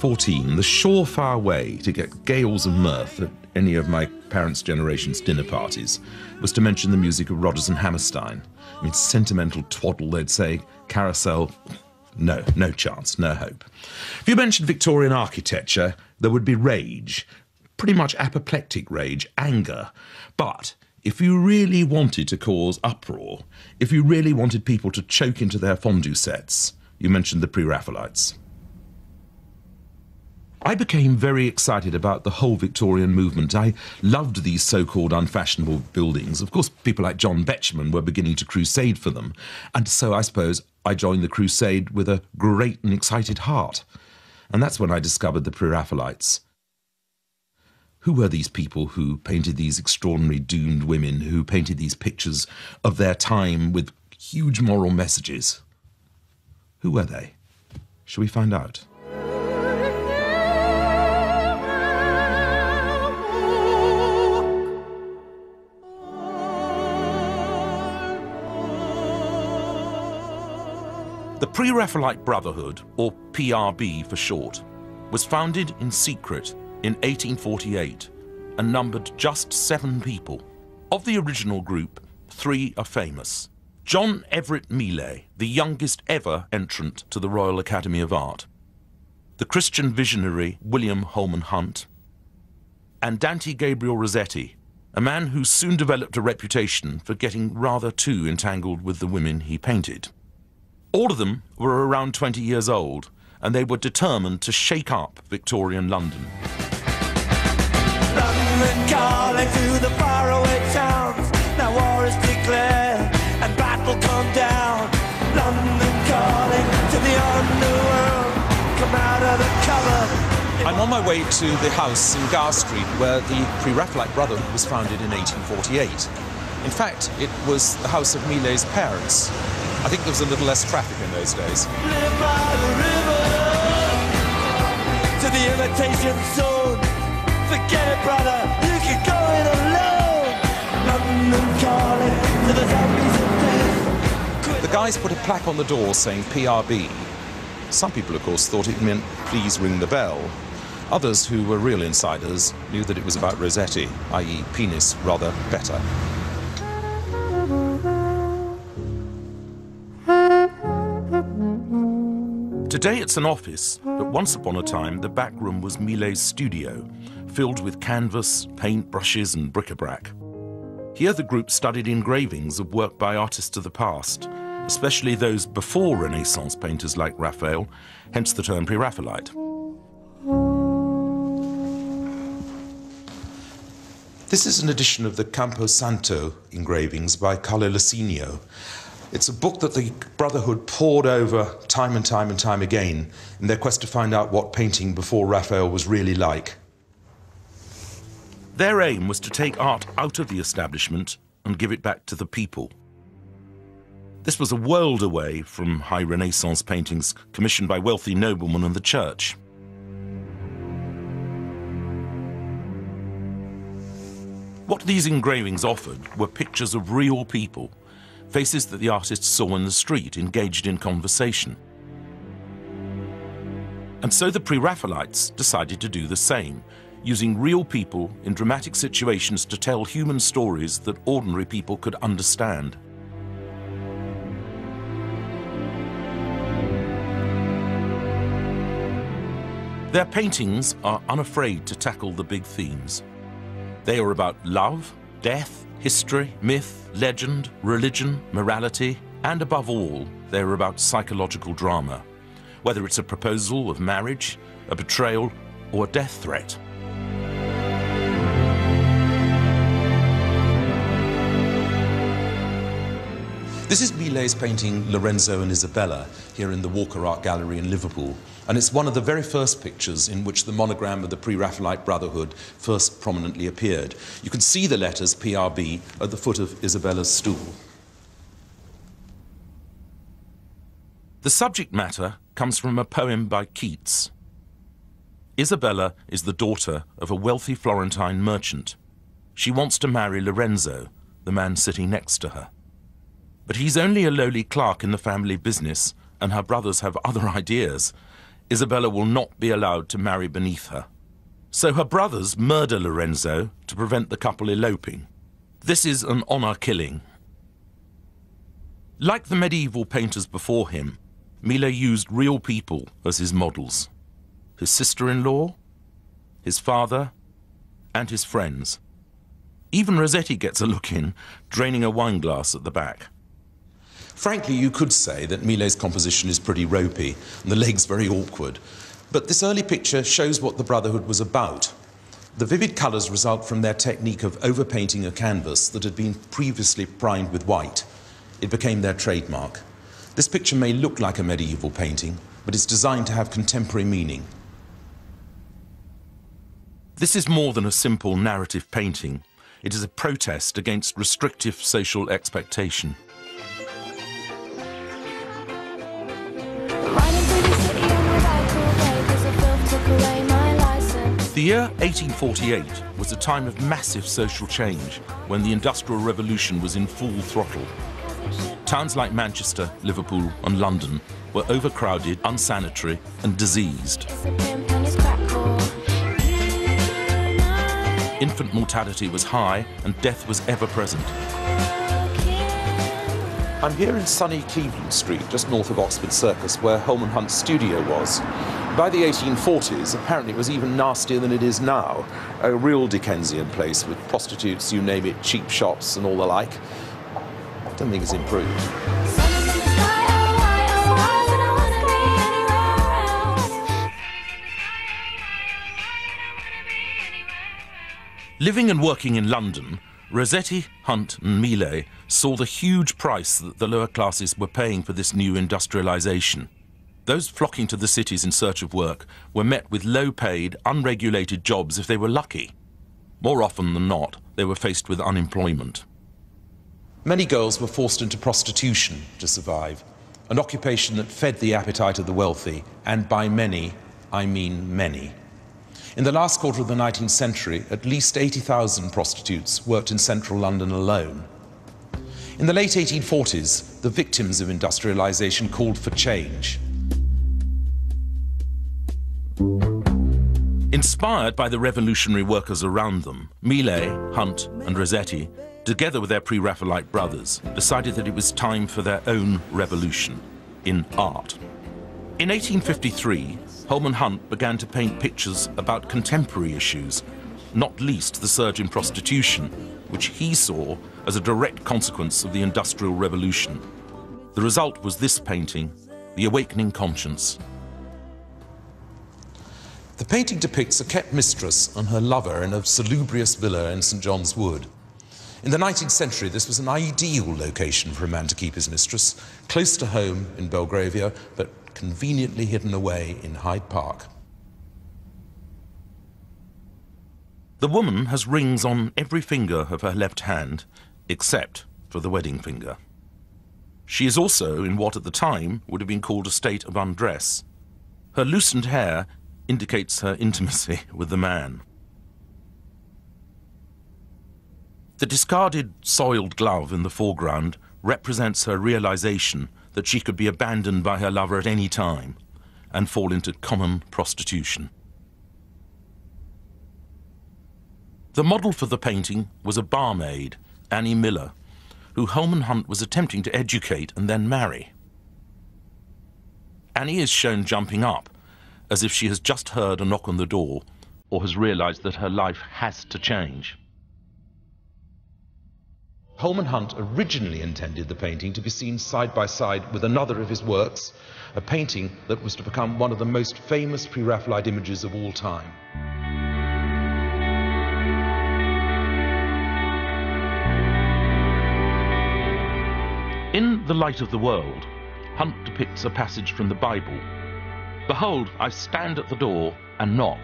14, the surefire way to get gales of mirth at any of my parents' generation's dinner parties was to mention the music of Rodgers and Hammerstein. I mean, sentimental twaddle, they'd say, carousel. No, no chance, no hope. If you mentioned Victorian architecture, there would be rage, pretty much apoplectic rage, anger. But if you really wanted to cause uproar, if you really wanted people to choke into their fondue sets, you mentioned the Pre Raphaelites. I became very excited about the whole Victorian movement. I loved these so called unfashionable buildings. Of course, people like John Betjeman were beginning to crusade for them. And so I suppose I joined the crusade with a great and excited heart. And that's when I discovered the Pre Raphaelites. Who were these people who painted these extraordinary doomed women, who painted these pictures of their time with huge moral messages? Who were they? Shall we find out? The Pre Raphaelite Brotherhood, or PRB for short, was founded in secret in 1848 and numbered just seven people. Of the original group, three are famous. John Everett Millais, the youngest ever entrant to the Royal Academy of Art, the Christian visionary William Holman Hunt, and Dante Gabriel Rossetti, a man who soon developed a reputation for getting rather too entangled with the women he painted. All of them were around 20 years old, and they were determined to shake up Victorian London. London calling to the faraway towns. Now war is declared and battle come down. London calling to the underworld. Come out of the cover. I'm on my way to the house in Gower Street where the Pre-Raphaelite Brotherhood was founded in 1848. In fact, it was the house of Millais's parents, I think there was a little less traffic in those days. to the imitation zone. Forget it, brother, you can go it alone. London calling to the zombies of death. The guys put a plaque on the door saying PRB. Some people, of course, thought it meant please ring the bell. Others, who were real insiders, knew that it was about Rossetti, i.e., penis rather better. Today it's an office, but once upon a time the back room was Millais's studio, filled with canvas, paint brushes and bric-a-brac. Here the group studied engravings of work by artists of the past, especially those before Renaissance painters like Raphael, hence the term Pre-Raphaelite. This is an edition of the Campo Santo engravings by Carlo Lasinio, it's a book that the Brotherhood pored over time and time and time again in their quest to find out what painting before Raphael was really like. Their aim was to take art out of the establishment and give it back to the people. This was a world away from high Renaissance paintings commissioned by wealthy noblemen and the church. What these engravings offered were pictures of real people faces that the artist saw in the street, engaged in conversation. And so the Pre-Raphaelites decided to do the same, using real people in dramatic situations to tell human stories that ordinary people could understand. Their paintings are unafraid to tackle the big themes. They are about love, death, history, myth, legend, religion, morality, and above all, they're about psychological drama. whether it's a proposal of marriage, a betrayal, or a death threat. This is Millais's painting Lorenzo and Isabella here in the Walker Art Gallery in Liverpool. And it's one of the very first pictures in which the monogram of the Pre Raphaelite Brotherhood first prominently appeared. You can see the letters PRB at the foot of Isabella's stool. The subject matter comes from a poem by Keats. Isabella is the daughter of a wealthy Florentine merchant. She wants to marry Lorenzo, the man sitting next to her. But he's only a lowly clerk in the family business, and her brothers have other ideas. Isabella will not be allowed to marry beneath her. So her brothers murder Lorenzo to prevent the couple eloping. This is an honour killing. Like the medieval painters before him, Millais used real people as his models. His sister-in-law, his father, and his friends. Even Rossetti gets a look in, draining a wine glass at the back. Frankly, you could say that Millais's composition is pretty ropey and the legs very awkward. But this early picture shows what the Brotherhood was about. The vivid colours result from their technique of overpainting a canvas that had been previously primed with white. It became their trademark. This picture may look like a medieval painting, but it's designed to have contemporary meaning. This is more than a simple narrative painting. It is a protest against restrictive social expectation. The year 1848 was a time of massive social change when the Industrial Revolution was in full throttle. Towns like Manchester, Liverpool, and London were overcrowded, unsanitary, and diseased. Infant mortality was high, and death was ever present. I'm here in sunny Cleveland Street, just north of Oxford Circus, where Holman Hunt's studio was. By the 1840s, apparently it was even nastier than it is now. A real Dickensian place with prostitutes, you name it, cheap shops and all the like. I don't think it's improved. Living and working in London, Rossetti, Hunt, and Millais saw the huge price that the lower classes were paying for this new industrialization. Those flocking to the cities in search of work were met with low paid, unregulated jobs if they were lucky. More often than not, they were faced with unemployment. Many girls were forced into prostitution to survive, an occupation that fed the appetite of the wealthy, and by many, I mean many. In the last quarter of the 19th century, at least 80,000 prostitutes worked in central London alone. In the late 1840s, the victims of industrialisation called for change. Inspired by the revolutionary workers around them, Millais, Hunt, and Rossetti, together with their pre Raphaelite brothers, decided that it was time for their own revolution in art. In 1853, Holman Hunt began to paint pictures about contemporary issues, not least the surge in prostitution, which he saw as a direct consequence of the Industrial Revolution. The result was this painting, The Awakening Conscience. The painting depicts a kept mistress and her lover in a salubrious villa in St John's Wood. In the 19th century, this was an ideal location for a man to keep his mistress, close to home in Belgravia, but conveniently hidden away in Hyde Park. The woman has rings on every finger of her left hand, except for the wedding finger. She is also in what at the time would have been called a state of undress. Her loosened hair indicates her intimacy with the man. The discarded soiled glove in the foreground represents her realization that she could be abandoned by her lover at any time and fall into common prostitution. The model for the painting was a barmaid, Annie Miller, who Holman Hunt was attempting to educate and then marry. Annie is shown jumping up, as if she has just heard a knock on the door or has realized that her life has to change. Holman Hunt originally intended the painting to be seen side by side with another of his works, a painting that was to become one of the most famous Pre-Raphaelite images of all time. In The Light of the World, Hunt depicts a passage from the Bible. Behold, I stand at the door and knock.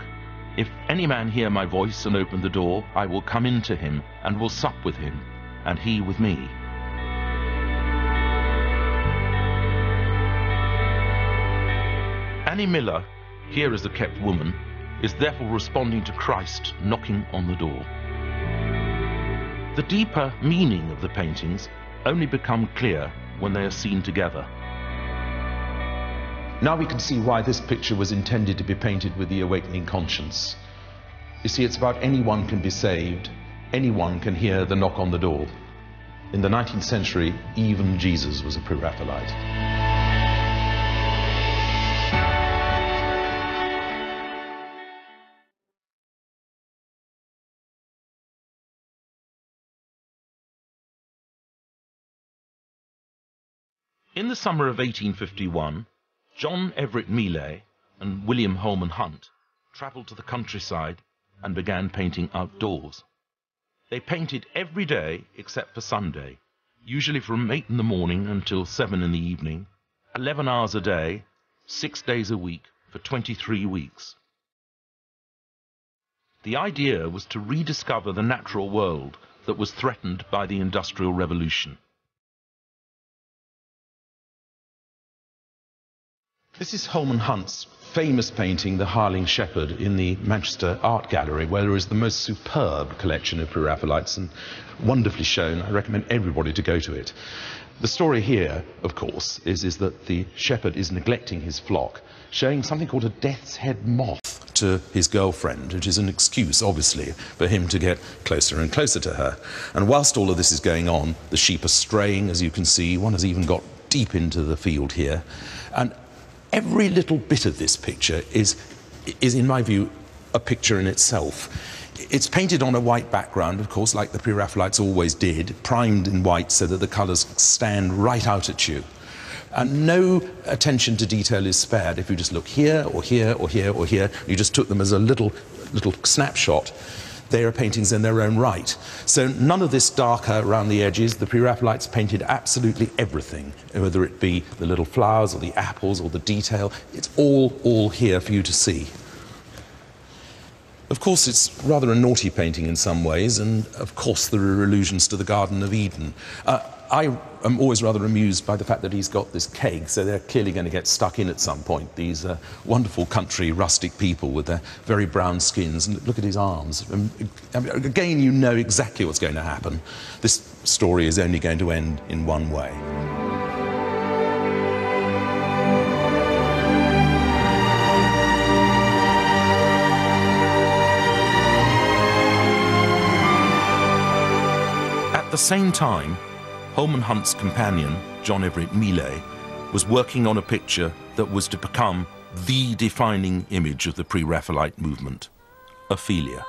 If any man hear my voice and open the door, I will come in to him and will sup with him, and he with me. Annie Miller, here as a kept woman, is therefore responding to Christ knocking on the door. The deeper meaning of the paintings only become clear when they are seen together. Now we can see why this picture was intended to be painted with the awakening conscience. You see, it's about anyone can be saved, anyone can hear the knock on the door. In the 19th century, even Jesus was a pre-Raphaelite. In the summer of 1851, John Everett Millais and William Holman Hunt travelled to the countryside and began painting outdoors. They painted every day except for Sunday, usually from 8 in the morning until 7 in the evening, 11 hours a day, 6 days a week for 23 weeks. The idea was to rediscover the natural world that was threatened by the Industrial Revolution. This is Holman Hunt's famous painting, The Hireling Shepherd, in the Manchester Art Gallery, where there is the most superb collection of Pre-Raphaelites and wonderfully shown. I recommend everybody to go to it. The story here, of course, is, is that the shepherd is neglecting his flock, showing something called a death's head moth to his girlfriend, which is an excuse, obviously, for him to get closer and closer to her. And whilst all of this is going on, the sheep are straying, as you can see. One has even got deep into the field here. And every little bit of this picture is, is in my view, a picture in itself. It's painted on a white background, of course, like the Pre-Raphaelites always did, primed in white so that the colours stand right out at you. And no attention to detail is spared. If you just look here or here or here or here, you just took them as a little, little snapshot they are paintings in their own right. So none of this darker around the edges. The Pre-Raphaelites painted absolutely everything, whether it be the little flowers or the apples or the detail. It's all, all here for you to see. Of course, it's rather a naughty painting in some ways, and of course there are allusions to the Garden of Eden. Uh, I am always rather amused by the fact that he's got this keg, so they're clearly going to get stuck in at some point. These uh, wonderful country rustic people with their very brown skins. And look at his arms. Um, again, you know exactly what's going to happen. This story is only going to end in one way. At the same time, Holman Hunt's companion, John Everett Millais, was working on a picture that was to become the defining image of the Pre-Raphaelite movement, Ophelia.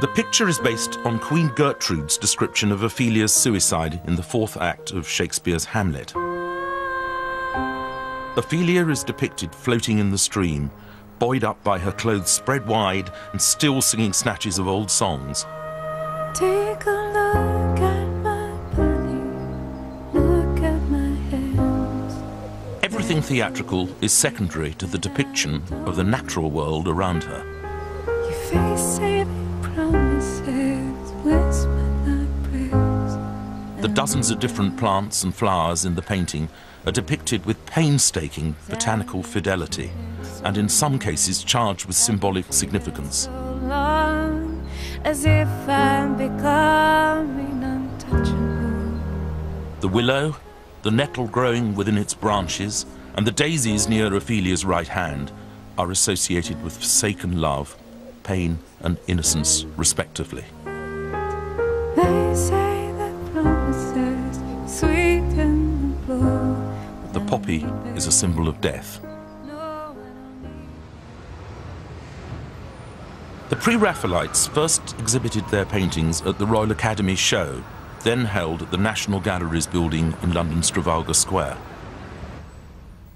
The picture is based on Queen Gertrude's description of Ophelia's suicide in the fourth act of Shakespeare's Hamlet. Ophelia is depicted floating in the stream, buoyed up by her clothes spread wide and still singing snatches of old songs. Take a look at my body, look at my hands. Everything theatrical is secondary to the depiction of the natural world around her. Dozens of different plants and flowers in the painting are depicted with painstaking botanical fidelity and in some cases charged with symbolic significance. As if I'm becoming untouchable. The willow, the nettle growing within its branches, and the daisies near Ophelia's right hand are associated with forsaken love, pain, and innocence, respectively. Poppy is a symbol of death. The Pre-Raphaelites first exhibited their paintings at the Royal Academy Show, then held at the National Galleries building in London's Trafalgar Square.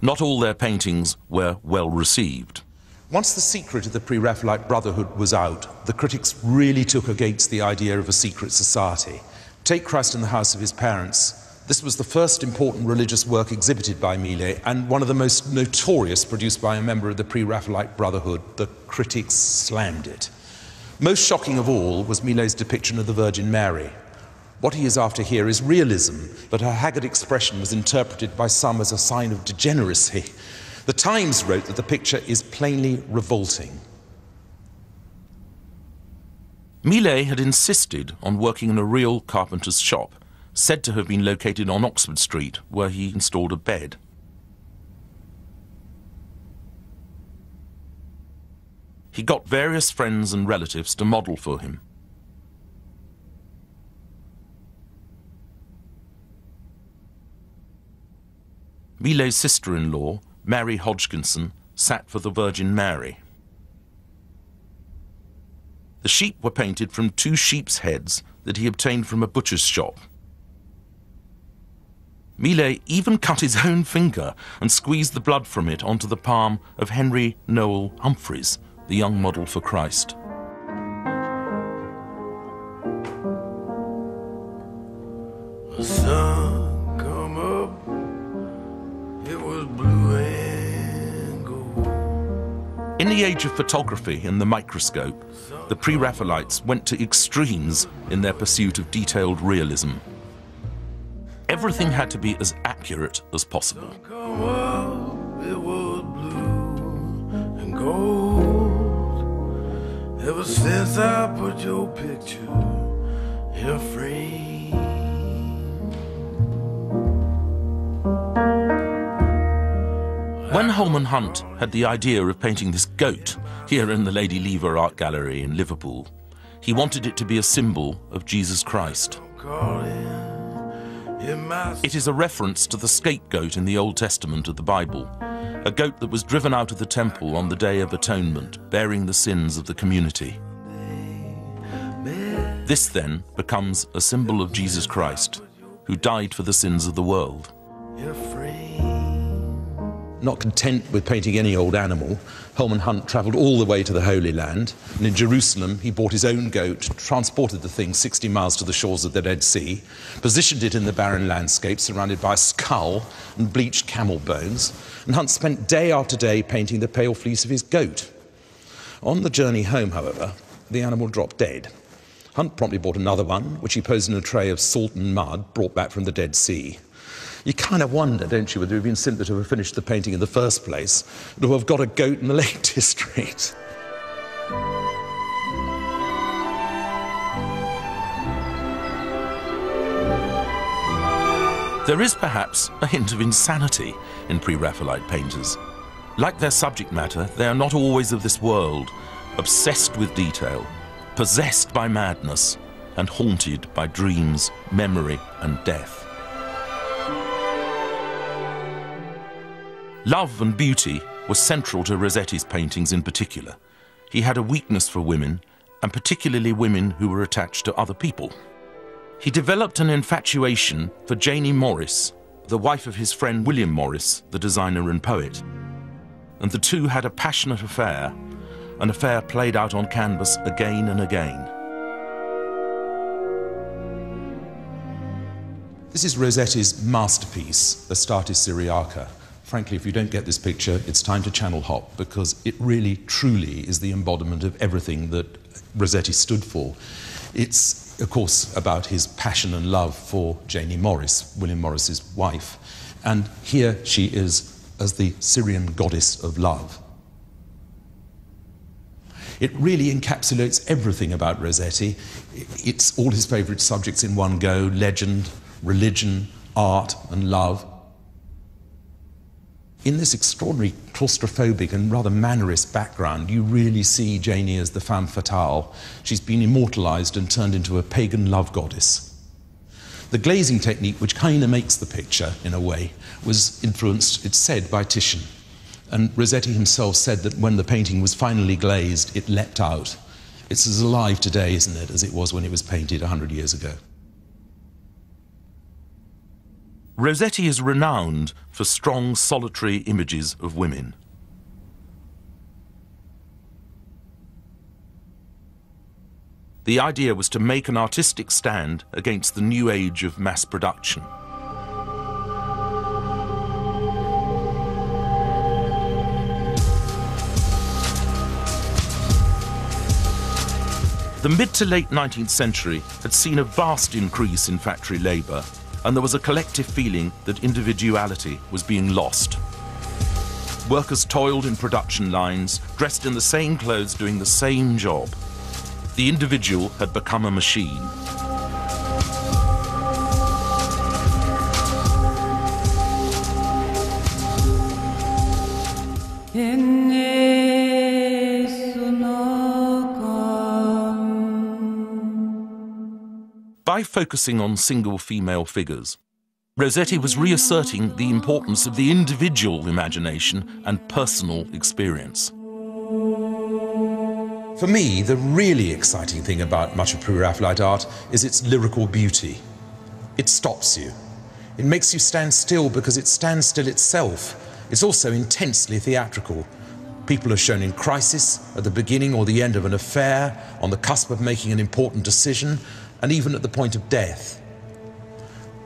Not all their paintings were well received. Once the secret of the Pre Raphaelite Brotherhood was out, the critics really took against the idea of a secret society. Take Christ in the house of his parents. This was the first important religious work exhibited by Millais and one of the most notorious produced by a member of the Pre Raphaelite Brotherhood. The critics slammed it. Most shocking of all was Millais's depiction of the Virgin Mary. What he is after here is realism, but her haggard expression was interpreted by some as a sign of degeneracy. The Times wrote that the picture is plainly revolting. Millais had insisted on working in a real carpenter's shop, said to have been located on Oxford Street, where he installed a bed. He got various friends and relatives to model for him. Millais's sister-in-law, Mary Hodgkinson, sat for the Virgin Mary. The sheep were painted from two sheep's heads that he obtained from a butcher's shop. Millais even cut his own finger and squeezed the blood from it onto the palm of Henry Noel Humphreys, the young model for Christ. sun come up, it was blue and gold. In the age of photography and the microscope, the Pre-Raphaelites went to extremes in their pursuit of detailed realism. Everything had to be as accurate as possible. Come up, it was blue and gold. Ever since I put your picture in frame. When Holman Hunt had the idea of painting this goat here in the Lady Lever Art Gallery in Liverpool, he wanted it to be a symbol of Jesus Christ. It is a reference to the scapegoat in the Old Testament of the Bible, a goat that was driven out of the temple on the Day of Atonement, bearing the sins of the community. This then becomes a symbol of Jesus Christ, who died for the sins of the world. Not content with painting any old animal, Holman Hunt travelled all the way to the Holy Land, and in Jerusalem he bought his own goat, transported the thing 60 miles to the shores of the Dead Sea, positioned it in the barren landscape surrounded by skull and bleached camel bones, and Hunt spent day after day painting the pale fleece of his goat. On the journey home, however, the animal dropped dead. Hunt promptly bought another one, which he posed in a tray of salt and mud brought back from the Dead Sea. You kind of wonder, don't you, whether it would have been simpler to have finished the painting in the first place, or to have got a goat in the Lake District. There is perhaps a hint of insanity in Pre Raphaelite painters. Like their subject matter, they are not always of this world, obsessed with detail, possessed by madness, and haunted by dreams, memory, and death. Love and beauty were central to Rossetti's paintings in particular. He had a weakness for women, and particularly women who were attached to other people. He developed an infatuation for Janie Morris, the wife of his friend William Morris, the designer and poet. And the two had a passionate affair, an affair played out on canvas again and again. This is Rossetti's masterpiece, Astarte Syriaca. Frankly, if you don't get this picture, it's time to channel hop because it really, truly is the embodiment of everything that Rossetti stood for. It's, of course, about his passion and love for Janie Morris, William Morris's wife. And here she is as the Syrian goddess of love. It really encapsulates everything about Rossetti. It's all his favourite subjects in one go legend, religion, art, and love. In this extraordinary claustrophobic and rather mannerist background, you really see Janie as the femme fatale. She's been immortalized and turned into a pagan love goddess. The glazing technique, which kind of makes the picture in a way, was influenced, it's said, by Titian. And Rossetti himself said that when the painting was finally glazed, it leapt out. It's as alive today, isn't it, as it was when it was painted 100 years ago. Rossetti is renowned for strong, solitary images of women. The idea was to make an artistic stand against the new age of mass production. The mid to late 19th century had seen a vast increase in factory labour, and there was a collective feeling that individuality was being lost. Workers toiled in production lines, dressed in the same clothes, doing the same job. The individual had become a machine. By focusing on single female figures, Rossetti was reasserting the importance of the individual imagination and personal experience. For me, the really exciting thing about much of Pre-Raphaelite art is its lyrical beauty. It stops you. It makes you stand still because it stands still itself. It's also intensely theatrical. People are shown in crisis, at the beginning or the end of an affair, on the cusp of making an important decision, and even at the point of death.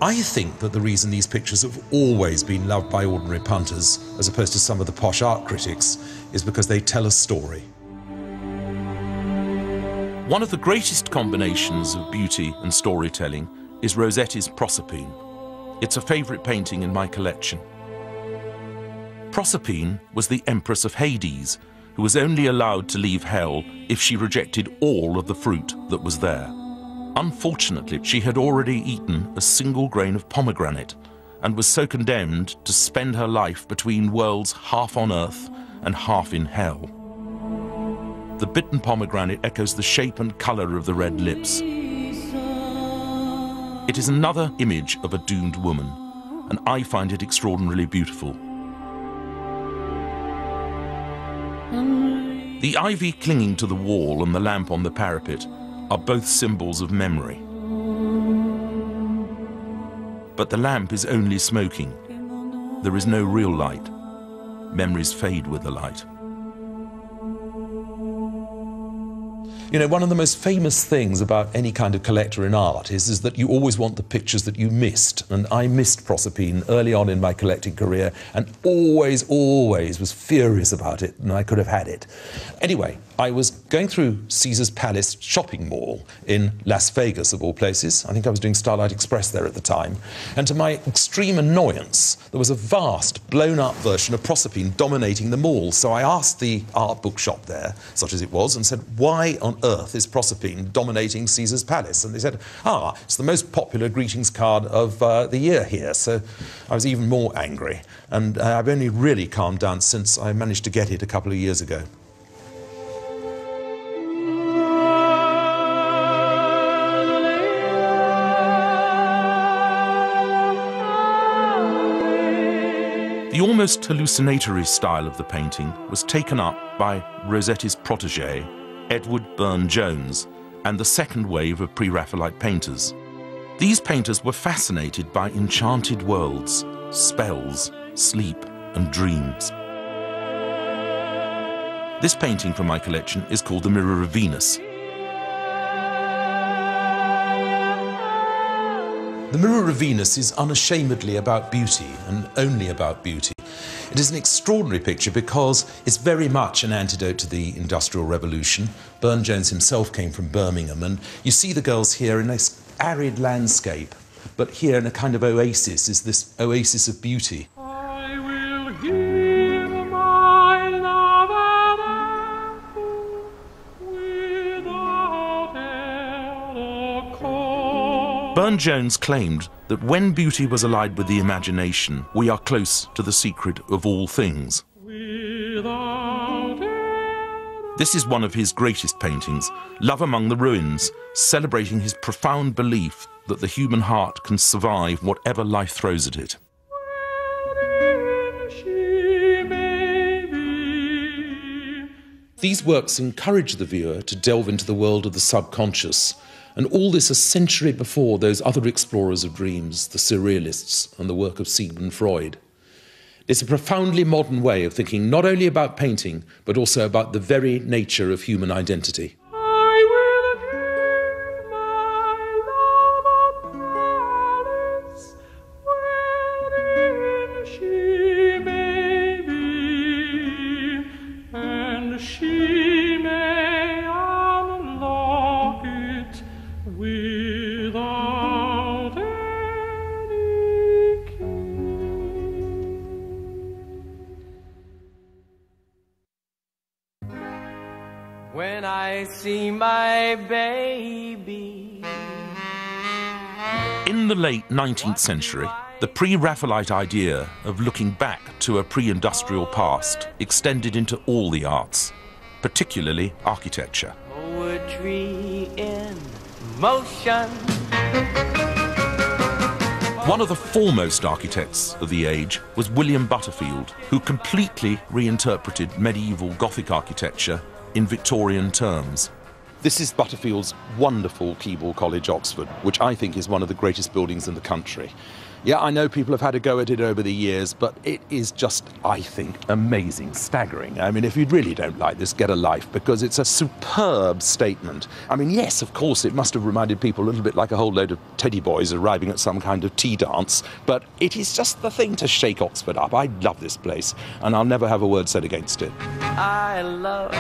I think that the reason these pictures have always been loved by ordinary punters, as opposed to some of the posh art critics, is because they tell a story. One of the greatest combinations of beauty and storytelling is Rossetti's Proserpine. It's a favourite painting in my collection. Proserpine was the Empress of Hades, who was only allowed to leave hell if she rejected all of the fruit that was there. Unfortunately, she had already eaten a single grain of pomegranate and was so condemned to spend her life between worlds half on earth and half in hell. The bitten pomegranate echoes the shape and colour of the red lips. It is another image of a doomed woman, and I find it extraordinarily beautiful. The ivy clinging to the wall and the lamp on the parapet are both symbols of memory. But the lamp is only smoking. There is no real light. Memories fade with the light. You know, one of the most famous things about any kind of collector in art is, is that you always want the pictures that you missed. And I missed Proserpine early on in my collecting career and always, always was furious about it, and I could have had it. Anyway, I was going through Caesar's Palace shopping mall in Las Vegas, of all places. I think I was doing Starlight Express there at the time. And to my extreme annoyance, there was a vast, blown up version of Proserpine dominating the mall. So I asked the art bookshop there, such as it was, and said, Why on earth is Proserpine dominating Caesar's Palace? And they said, ah, it's the most popular greetings card of uh, the year here. So I was even more angry. And uh, I've only really calmed down since I managed to get it a couple of years ago. Almost hallucinatory style of the painting was taken up by Rossetti's protege, Edward Burne Jones, and the second wave of Pre-Raphaelite painters. These painters were fascinated by enchanted worlds, spells, sleep, and dreams. This painting from my collection is called The Mirror of Venus. The Mirror of Venus is unashamedly about beauty and only about beauty. It is an extraordinary picture because it's very much an antidote to the Industrial Revolution. Burne Jones himself came from Birmingham, and you see the girls here in this arid landscape, but here in a kind of oasis is this oasis of beauty. Burne Jones claimed that when beauty was allied with the imagination, we are close to the secret of all things. This is one of his greatest paintings, Love Among the Ruins, celebrating his profound belief that the human heart can survive whatever life throws at it. These works encourage the viewer to delve into the world of the subconscious, and all this a century before those other explorers of dreams, the surrealists, and the work of Sigmund Freud. It's a profoundly modern way of thinking not only about painting, but also about the very nature of human identity. 19th century, the pre Raphaelite idea of looking back to a pre industrial past extended into all the arts, particularly architecture. Poetry in motion. One of the foremost architects of the age was William Butterfield, who completely reinterpreted medieval Gothic architecture in Victorian terms. This is Butterfield's wonderful Keble College, Oxford, which I think is one of the greatest buildings in the country. Yeah, I know people have had a go at it over the years, but it is just, I think, amazing, staggering. I mean, if you really don't like this, get a life, because it's a superb statement. I mean, yes, of course, it must have reminded people a little bit like a whole load of teddy boys arriving at some kind of tea dance, but it is just the thing to shake Oxford up. I love this place, and I'll never have a word said against it. I love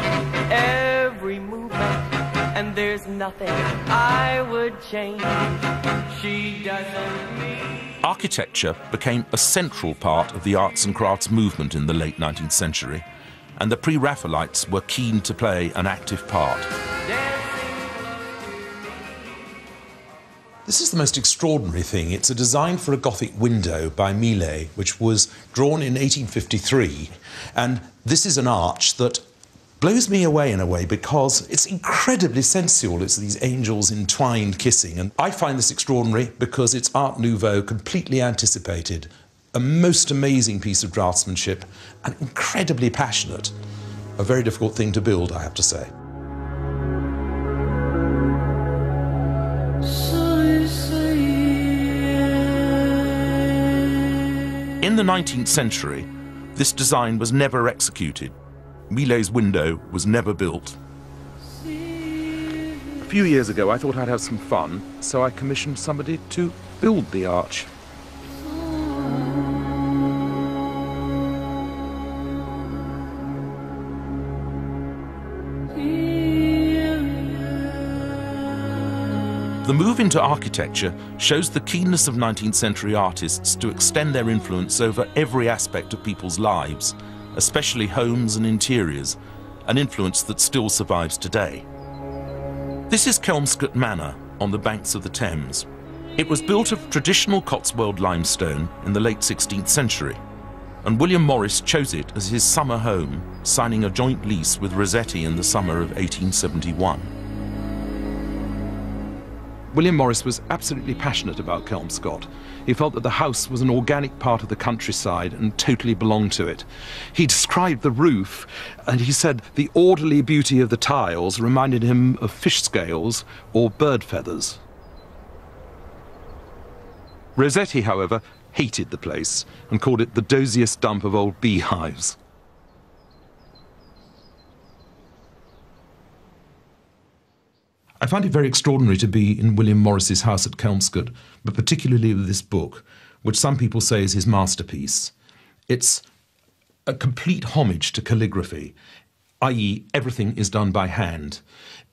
every movement, and there's nothing I would change. She doesn't mean. Architecture became a central part of the arts and crafts movement in the late 19th century, and the pre Raphaelites were keen to play an active part. This is the most extraordinary thing. It's a design for a Gothic window by Millais, which was drawn in 1853. And this is an arch that blows me away in a way because it's incredibly sensual. It's these angels entwined kissing. And I find this extraordinary because it's Art Nouveau, completely anticipated. A most amazing piece of draftsmanship and incredibly passionate. A very difficult thing to build, I have to say. In the 19th century, this design was never executed. Millais's window was never built. A few years ago, I thought I'd have some fun, so I commissioned somebody to build the arch. The move into architecture shows the keenness of 19th century artists to extend their influence over every aspect of people's lives, especially homes and interiors, an influence that still survives today. This is Kelmscott Manor on the banks of the Thames. It was built of traditional Cotswold limestone in the late 16th century, and William Morris chose it as his summer home, signing a joint lease with Rossetti in the summer of 1871. William Morris was absolutely passionate about Kelmscott. He felt that the house was an organic part of the countryside and totally belonged to it. He described the roof, and he said the orderly beauty of the tiles reminded him of fish scales or bird feathers. Rossetti, however, hated the place and called it the doziest dump of old beehives. I find it very extraordinary to be in William Morris's house at Kelmscott, but particularly with this book, which some people say is his masterpiece. It's a complete homage to calligraphy, i.e., everything is done by hand.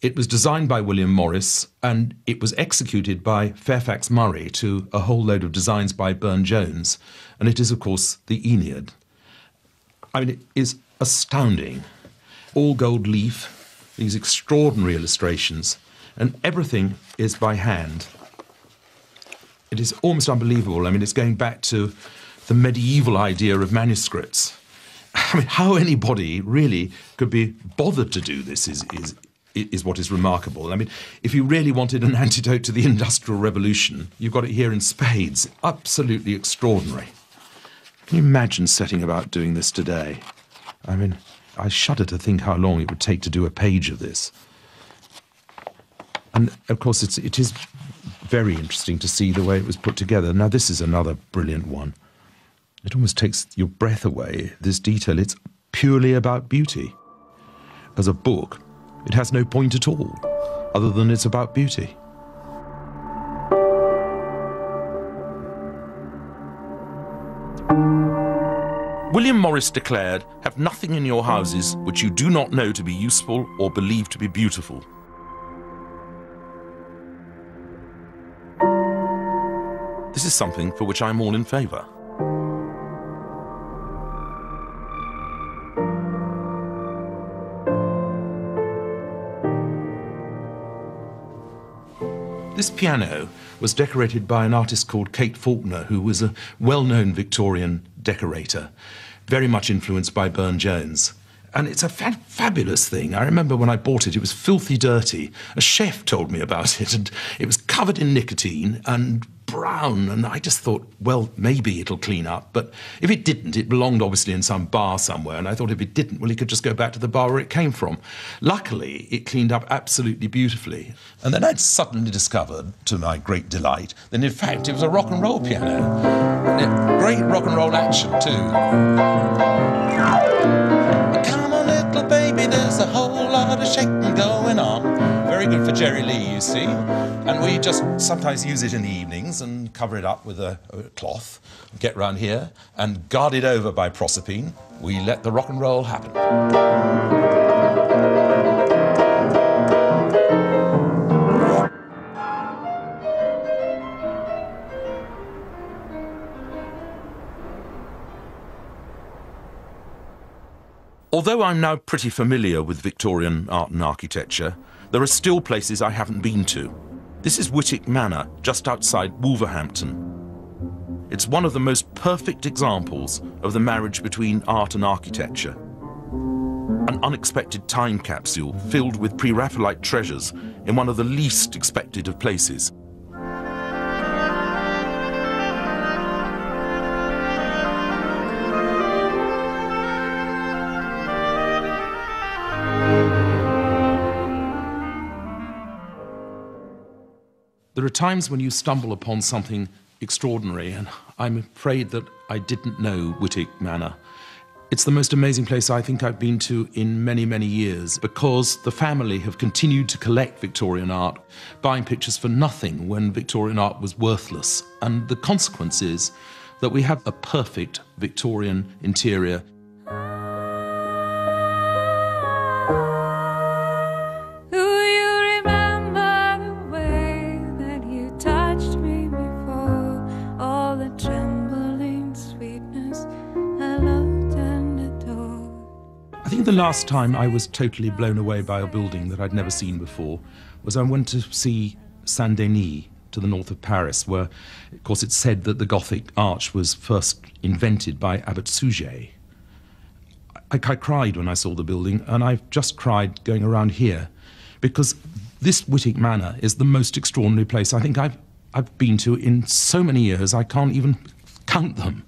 It was designed by William Morris and it was executed by Fairfax Murray to a whole load of designs by Burne Jones, and it is, of course, the Aeneid. I mean, it is astounding. All gold leaf, these extraordinary illustrations, and everything is by hand. It is almost unbelievable. I mean, it's going back to the medieval idea of manuscripts. I mean, how anybody really could be bothered to do this is, is, is what is remarkable. I mean, if you really wanted an antidote to the Industrial Revolution, you've got it here in spades. Absolutely extraordinary. Can you imagine setting about doing this today? I mean, I shudder to think how long it would take to do a page of this. And of course, it's, it is very interesting to see the way it was put together. Now, this is another brilliant one. It almost takes your breath away, this detail. It's purely about beauty. As a book, it has no point at all, other than it's about beauty. William Morris declared, Have nothing in your houses which you do not know to be useful or believe to be beautiful. Is something for which I am all in favour. This piano was decorated by an artist called Kate Faulkner, who was a well known Victorian decorator, very much influenced by Burne Jones. And it's a fa- fabulous thing. I remember when I bought it, it was filthy dirty. A chef told me about it, and it was covered in nicotine and brown. And I just thought, well, maybe it'll clean up. But if it didn't, it belonged obviously in some bar somewhere. And I thought if it didn't, well, he could just go back to the bar where it came from. Luckily, it cleaned up absolutely beautifully. And then I'd suddenly discovered, to my great delight, that in fact it was a rock and roll piano. And great rock and roll action, too. Come on, little baby, there's a whole lot of shaking going on. Very good for Jerry Lee, you see. And we just sometimes use it in the evenings and cover it up with a, a cloth, get round here, and guard it over by Proserpine. We let the rock and roll happen. Although I'm now pretty familiar with Victorian art and architecture, there are still places I haven't been to. This is Wightwick Manor, just outside Wolverhampton. It's one of the most perfect examples of the marriage between art and architecture. An unexpected time capsule filled with Pre Raphaelite treasures in one of the least expected of places. There are times when you stumble upon something extraordinary, and I'm afraid that I didn't know Wightwick Manor. It's the most amazing place I think I've been to in many, many years because the family have continued to collect Victorian art, buying pictures for nothing when Victorian art was worthless. And the consequence is that we have a perfect Victorian interior last time I was totally blown away by a building that I'd never seen before was I went to see Saint Denis to the north of Paris, where, of course, it's said that the Gothic arch was first invented by Abbot Suger. I, I cried when I saw the building, and I've just cried going around here because this Wightwick Manor is the most extraordinary place I think I've, I've been to in so many years, I can't even count them.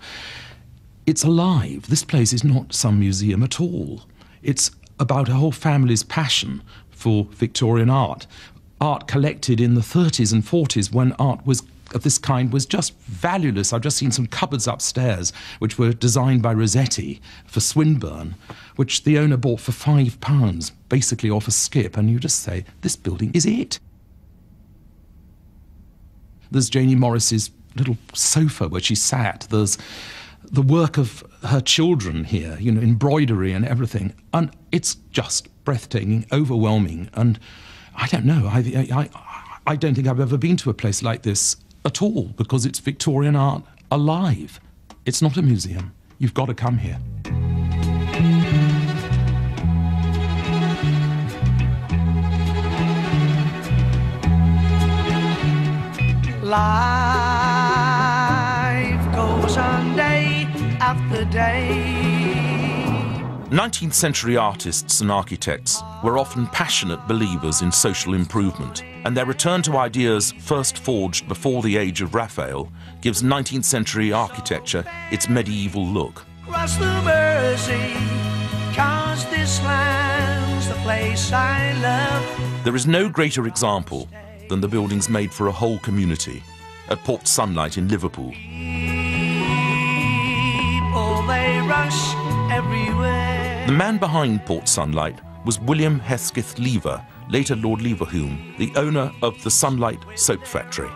It's alive. This place is not some museum at all. It's about a whole family's passion for Victorian art. Art collected in the 30s and 40s when art was of this kind was just valueless. I've just seen some cupboards upstairs which were designed by Rossetti for Swinburne, which the owner bought for five pounds, basically off a skip, and you just say, this building is it. There's Janie Morris's little sofa where she sat. There's the work of her children here, you know, embroidery and everything. And it's just breathtaking, overwhelming. And I don't know, I, I, I don't think I've ever been to a place like this at all because it's Victorian art alive. It's not a museum. You've got to come here. Life day. 19th century artists and architects were often passionate believers in social improvement, and their return to ideas first forged before the age of Raphael gives 19th century architecture its medieval look. Cross the Mersey, cause this land's the place I love. There is no greater example than the buildings made for a whole community at Port Sunlight in Liverpool. People, they rush everywhere. The man behind Port Sunlight was William Hesketh Lever, later Lord Leverhulme, the owner of the Sunlight Soap Factory.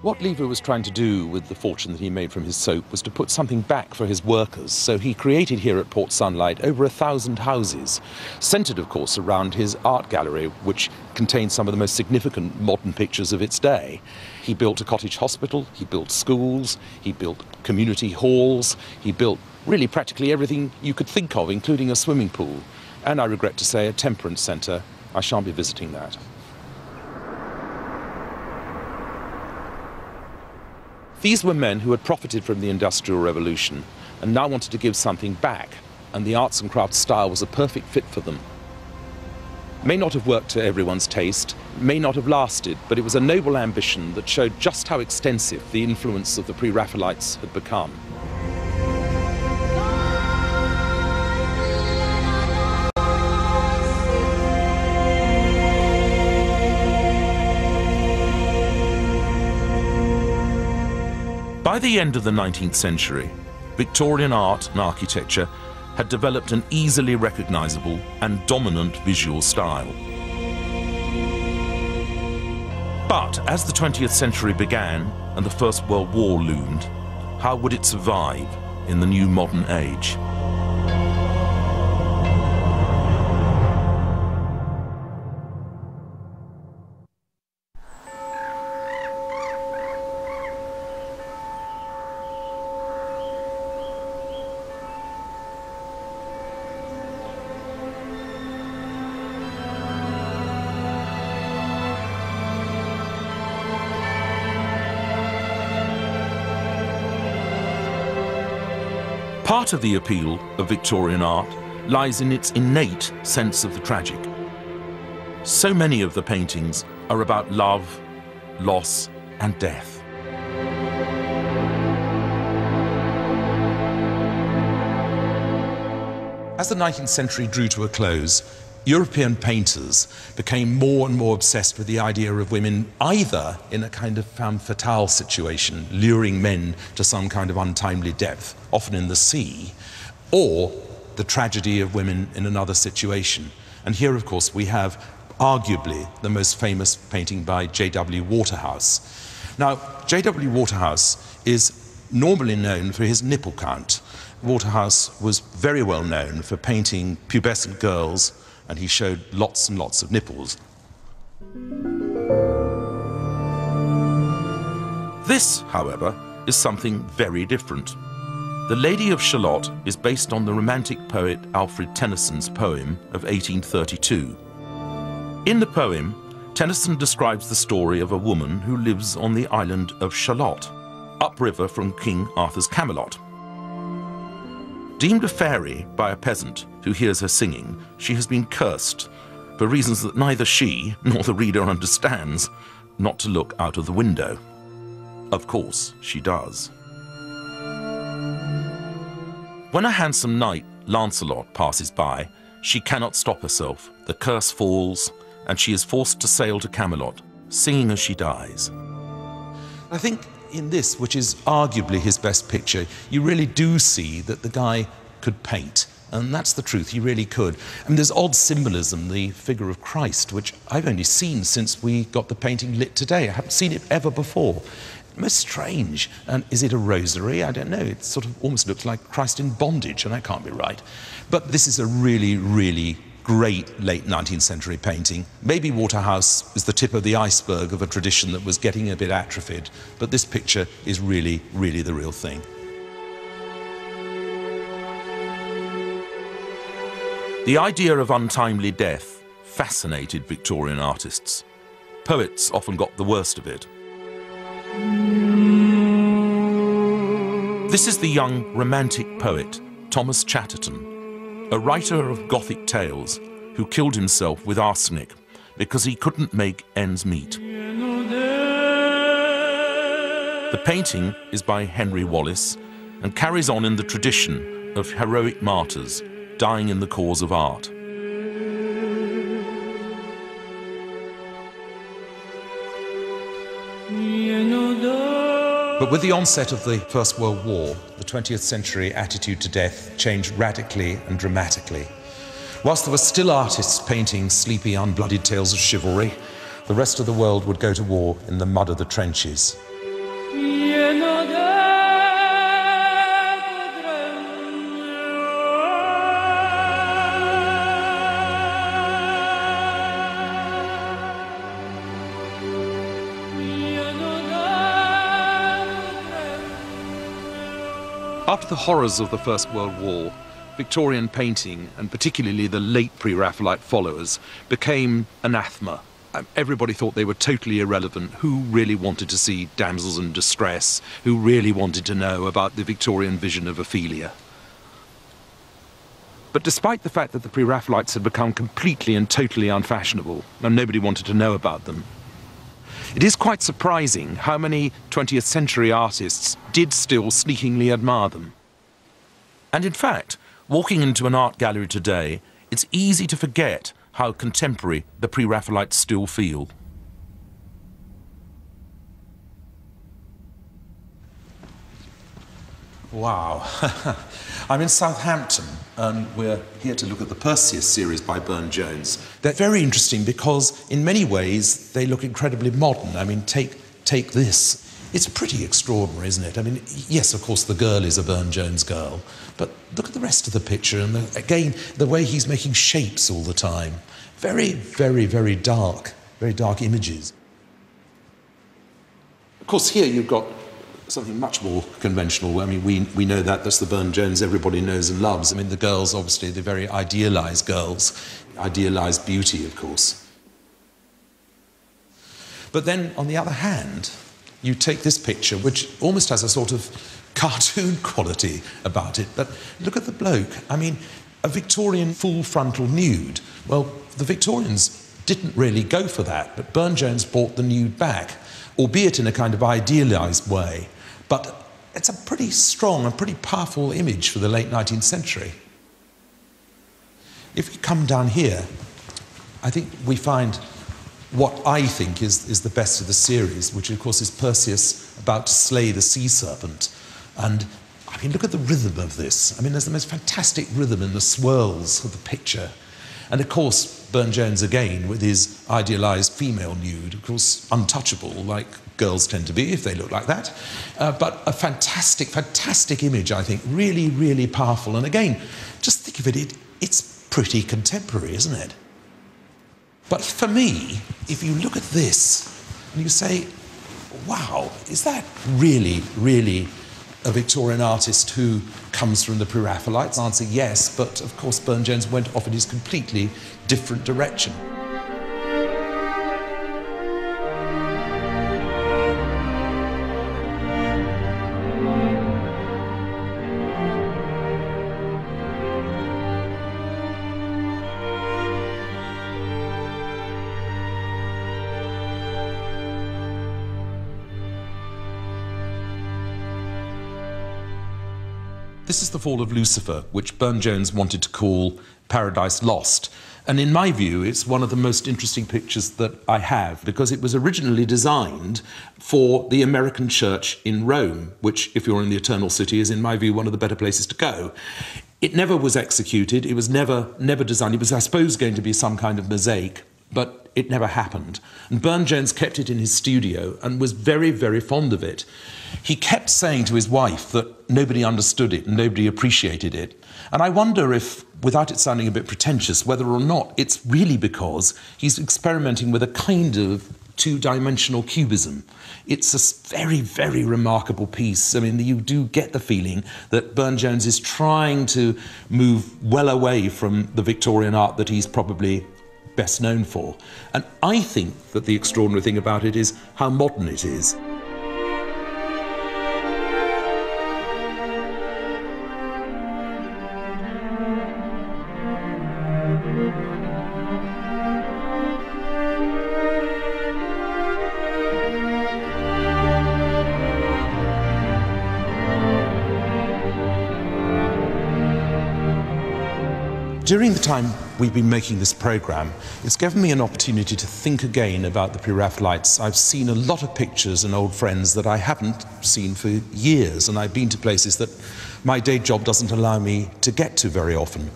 What Lever was trying to do with the fortune that he made from his soap was to put something back for his workers. So he created here at Port Sunlight over a thousand houses, centred, of course, around his art gallery, which contains some of the most significant modern pictures of its day. He built a cottage hospital, he built schools, he built community halls, he built really practically everything you could think of, including a swimming pool. And I regret to say, a temperance centre. I shan't be visiting that. These were men who had profited from the Industrial Revolution and now wanted to give something back, and the arts and crafts style was a perfect fit for them. May not have worked to everyone's taste, may not have lasted, but it was a noble ambition that showed just how extensive the influence of the Pre Raphaelites had become. By the end of the 19th century, Victorian art and architecture had developed an easily recognizable and dominant visual style. But as the 20th century began and the First World War loomed, how would it survive in the new modern age? Part of the appeal of Victorian art lies in its innate sense of the tragic. So many of the paintings are about love, loss, and death. As the 19th century drew to a close, European painters became more and more obsessed with the idea of women either in a kind of femme fatale situation, luring men to some kind of untimely death, often in the sea, or the tragedy of women in another situation. And here, of course, we have arguably the most famous painting by J.W. Waterhouse. Now, J.W. Waterhouse is normally known for his nipple count. Waterhouse was very well known for painting pubescent girls, and he showed lots and lots of nipples. This, however, is something very different. The Lady of Shalott is based on the Romantic poet Alfred Tennyson's poem of 1832. In the poem, Tennyson describes the story of a woman who lives on the island of Shalott, upriver from King Arthur's Camelot. Deemed a fairy by a peasant who hears her singing, she has been cursed, for reasons that neither she nor the reader understands, not to look out of the window. Of course, she does. When a handsome knight, Lancelot, passes by, she cannot stop herself. The curse falls, and she is forced to sail to Camelot, singing as she dies. I think in this, which is arguably his best picture, you really do see that the guy could paint. And that's the truth, he really could. And there's odd symbolism, the figure of Christ, which I've only seen since we got the painting lit today. I haven't seen it ever before. Most strange. And is it a rosary? I don't know. It sort of almost looks like Christ in bondage, and that can't be right. But this is a really, really great late 19th century painting. Maybe Waterhouse is the tip of the iceberg of a tradition that was getting a bit atrophied, but this picture is really, really the real thing. The idea of untimely death fascinated Victorian artists. Poets often got the worst of it. This is the young romantic poet Thomas Chatterton, a writer of Gothic tales who killed himself with arsenic because he couldn't make ends meet. The painting is by Henry Wallis and carries on in the tradition of heroic martyrs dying in the cause of art. But with the onset of the First World War, the 20th century attitude to death changed radically and dramatically. Whilst there were still artists painting sleepy, unblooded tales of chivalry, the rest of the world would go to war in the mud of the trenches. After the horrors of the First World War, Victorian painting, and particularly the late pre Raphaelite followers, became anathema. Um, everybody thought they were totally irrelevant. Who really wanted to see damsels in distress? Who really wanted to know about the Victorian vision of Ophelia? But despite the fact that the Pre Raphaelites had become completely and totally unfashionable, and nobody wanted to know about them, it is quite surprising how many 20th century artists did still sneakingly admire them. And in fact, walking into an art gallery today, it's easy to forget how contemporary the Pre Raphaelites still feel. Wow. I'm in Southampton and we're here to look at the Perseus series by Burne Jones. They're very interesting because, in many ways, they look incredibly modern. I mean, take, take this. It's pretty extraordinary, isn't it? I mean, yes, of course, the girl is a Burne Jones girl, but look at the rest of the picture and the, again, the way he's making shapes all the time. Very, very, very dark, very dark images. Of course, here you've got something much more conventional. I mean, we, we know that. That's the Burne Jones everybody knows and loves. I mean, the girls, obviously, the very idealized girls, idealized beauty, of course. But then, on the other hand, you take this picture, which almost has a sort of cartoon quality about it. But look at the bloke. I mean, a Victorian full frontal nude. Well, the Victorians didn't really go for that, but Burne Jones brought the nude back, albeit in a kind of idealized way. But it's a pretty strong and pretty powerful image for the late 19th century. If we come down here, I think we find what I think is, is the best of the series, which of course is Perseus about to slay the sea serpent. And I mean, look at the rhythm of this. I mean, there's the most fantastic rhythm in the swirls of the picture. And of course, Burne Jones again with his idealized female nude, of course, untouchable, like girls tend to be if they look like that. Uh, but a fantastic, fantastic image, I think. Really, really powerful. And again, just think of it, it it's pretty contemporary, isn't it? But for me, if you look at this and you say, wow, is that really, really a Victorian artist who comes from the Pre Raphaelites? Answer yes, but of course, Burne Jones went off in his completely different direction. This is the fall of Lucifer, which Burne Jones wanted to call Paradise Lost. And in my view, it's one of the most interesting pictures that I have because it was originally designed for the American church in Rome, which, if you're in the Eternal City, is, in my view, one of the better places to go. It never was executed, it was never, never designed. It was, I suppose, going to be some kind of mosaic, but it never happened. And Burne Jones kept it in his studio and was very, very fond of it. He kept saying to his wife that nobody understood it and nobody appreciated it. And I wonder if, without it sounding a bit pretentious, whether or not it's really because he's experimenting with a kind of two dimensional cubism. It's a very, very remarkable piece. I mean, you do get the feeling that Burne Jones is trying to move well away from the Victorian art that he's probably best known for. And I think that the extraordinary thing about it is how modern it is. During the time we've been making this program, it's given me an opportunity to think again about the Pre Raphaelites. I've seen a lot of pictures and old friends that I haven't seen for years, and I've been to places that my day job doesn't allow me to get to very often.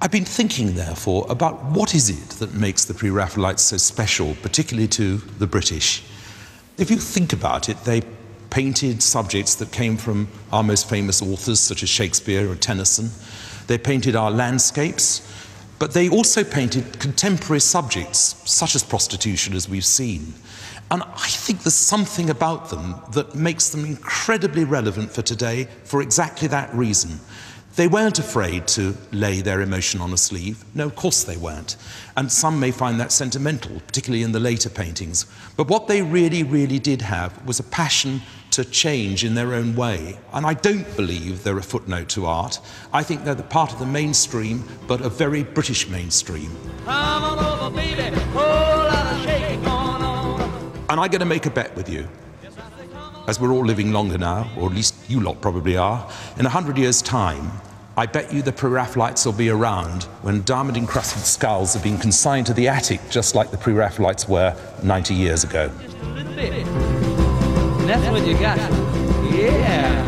I've been thinking, therefore, about what is it that makes the Pre Raphaelites so special, particularly to the British. If you think about it, they painted subjects that came from our most famous authors, such as Shakespeare or Tennyson. They painted our landscapes, but they also painted contemporary subjects, such as prostitution, as we've seen. And I think there's something about them that makes them incredibly relevant for today for exactly that reason. They weren't afraid to lay their emotion on a sleeve. No, of course they weren't. And some may find that sentimental, particularly in the later paintings. But what they really, really did have was a passion to change in their own way. And I don't believe they're a footnote to art. I think they're the part of the mainstream, but a very British mainstream. Over, and I'm going to make a bet with you as we're all living longer now, or at least you lot probably are, in a hundred years' time, I bet you the Pre-Raphaelites will be around when diamond-encrusted skulls have been consigned to the attic, just like the Pre-Raphaelites were 90 years ago. That's what you got. Yeah.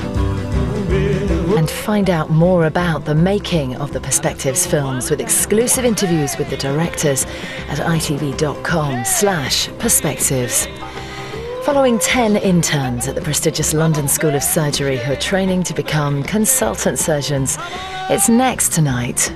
And find out more about the making of the Perspectives films with exclusive interviews with the directors at itv.com slash perspectives. Following 10 interns at the prestigious London School of Surgery who are training to become consultant surgeons, it's next tonight.